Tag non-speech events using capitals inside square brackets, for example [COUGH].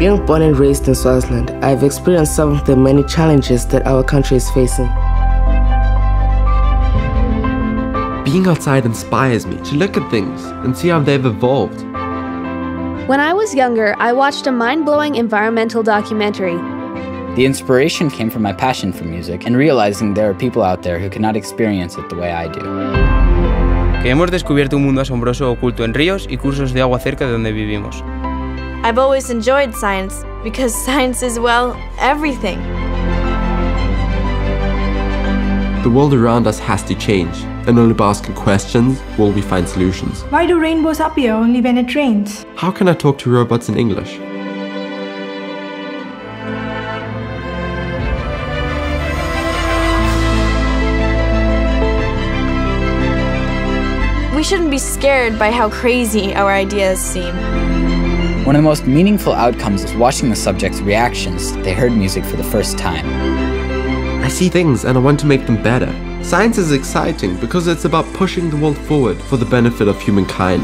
Being born and raised in Swaziland, I've experienced some of the many challenges that our country is facing. Being outside inspires me to look at things and see how they've evolved. When I was younger, I watched a mind blowing environmental documentary. The inspiration came from my passion for music and realizing there are people out there who cannot experience it the way I do. Que hemos descubierto un mundo asombroso oculto en ríos y cursos de agua cerca de donde vivimos. I've always enjoyed science because [LAUGHS] science is, well, everything. The world around us has to change, and only by asking questions will we find solutions. Why do rainbows appear only when it rains? How can I talk to robots in English? We shouldn't be scared by how crazy our ideas seem. One of the most meaningful outcomes was watching the subjects' reactions they heard music for the first time. I see things and I want to make them better. Science is exciting because it's about pushing the world forward for the benefit of humankind.